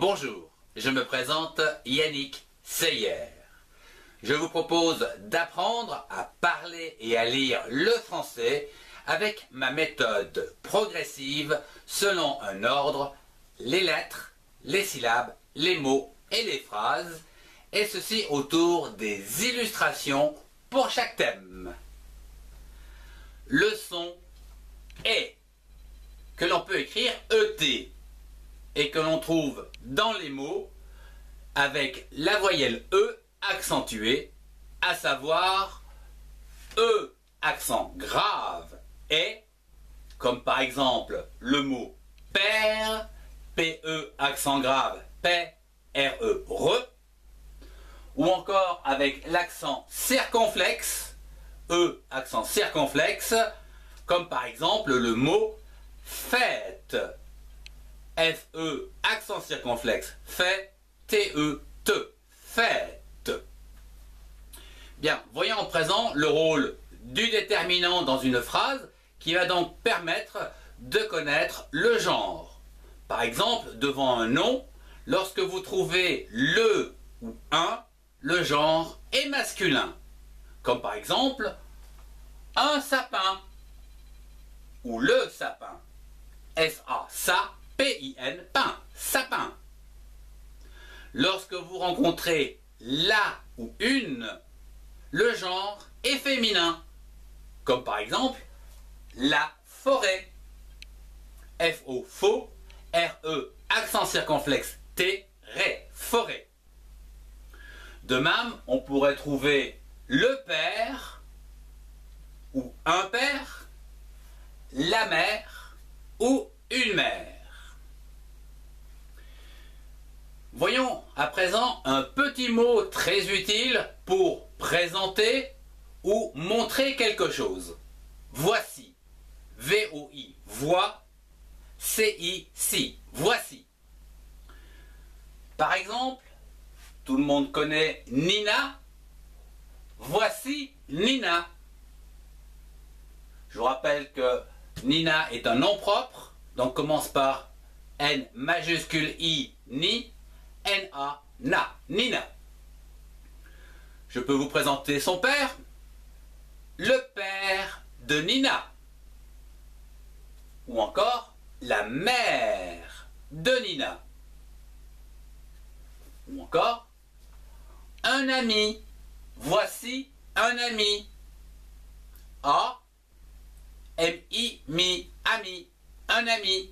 Bonjour, je me présente Yannick Seyer. Je vous propose d'apprendre à parler et à lire le français avec ma méthode progressive selon un ordre, les lettres, les syllabes, les mots et les phrases, et ceci autour des illustrations pour chaque thème. Le son est que l'on peut écrire ET et que l'on trouve dans les mots avec la voyelle E accentuée, à savoir E accent grave et, comme par exemple le mot père, PE accent grave, P, RE, re, ou encore avec l'accent circonflexe, E accent circonflexe, comme par exemple le mot fête, F-E, accent circonflexe, fait, T-E, te, fête. Bien, voyons en présent le rôle du déterminant dans une phrase qui va donc permettre de connaître le genre. Par exemple, devant un nom, lorsque vous trouvez le ou un, le genre est masculin. Comme par exemple, un sapin ou le sapin. P-I-N, pain, sapin. Lorsque vous rencontrez la ou une, le genre est féminin. Comme par exemple, la forêt. F-O, faux, R-E, accent circonflexe, T, ré, forêt. De même, on pourrait trouver le père ou un père, la mère ou une mère. Voyons à présent un petit mot très utile pour présenter ou montrer quelque chose. Voici. V-O-I. Voix. C-I. Si. Voici. Par exemple, tout le monde connaît Nina. Voici Nina. Je vous rappelle que Nina est un nom propre, donc commence par N majuscule I, Ni, N-A, Na, Nina. Je peux vous présenter son père, le père de Nina. Ou encore la mère de Nina. Ou encore un ami. Voici un ami. A, M-I, mi, ami. Un ami.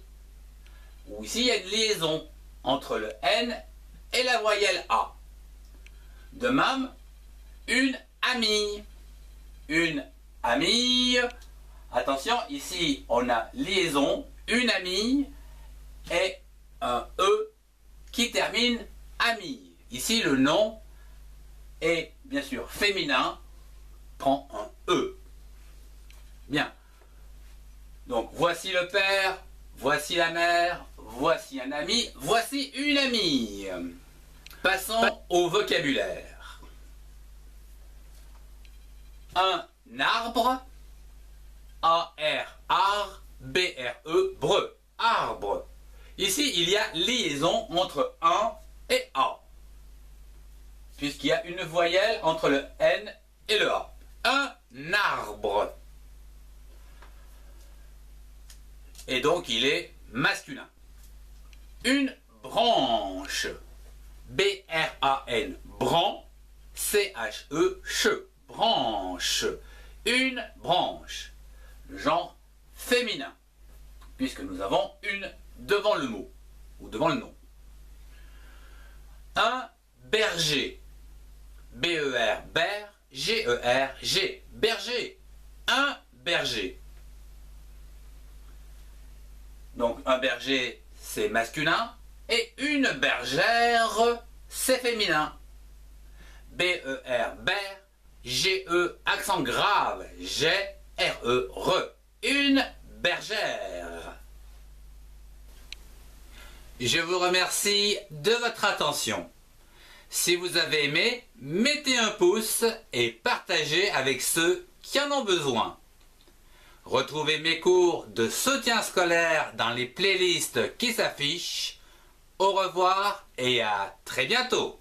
Ou ici, il y a une liaison entre le N et la voyelle A. De même, une amie. Une amie. Attention, ici, on a liaison, une amie et un E qui termine amie. Ici, le nom est bien sûr féminin, prend un E. Bien. Donc, voici le père, voici la mère, voici un ami, voici une amie. Passons au vocabulaire. Un arbre, A-R, ar, B-R-E, breu, arbre. Ici, il y a liaison entre un et A, puisqu'il y a une voyelle entre le N et le A. Un arbre. Et donc, il est masculin. Une branche. B-R-A-N. Bran. C-H-E. Che. Branche. Une branche. Genre féminin. Puisque nous avons une devant le mot. Ou devant le nom. Un berger. B-E-R. Ber. G-E-R. G. Berger. Un berger. Donc un berger, c'est masculin. Et une bergère, c'est féminin. B-E-R, ber. G-E, accent grave. G-R-E, re. Une bergère. Je vous remercie de votre attention. Si vous avez aimé, mettez un pouce et partagez avec ceux qui en ont besoin. Retrouvez mes cours de soutien scolaire dans les playlists qui s'affichent. Au revoir et à très bientôt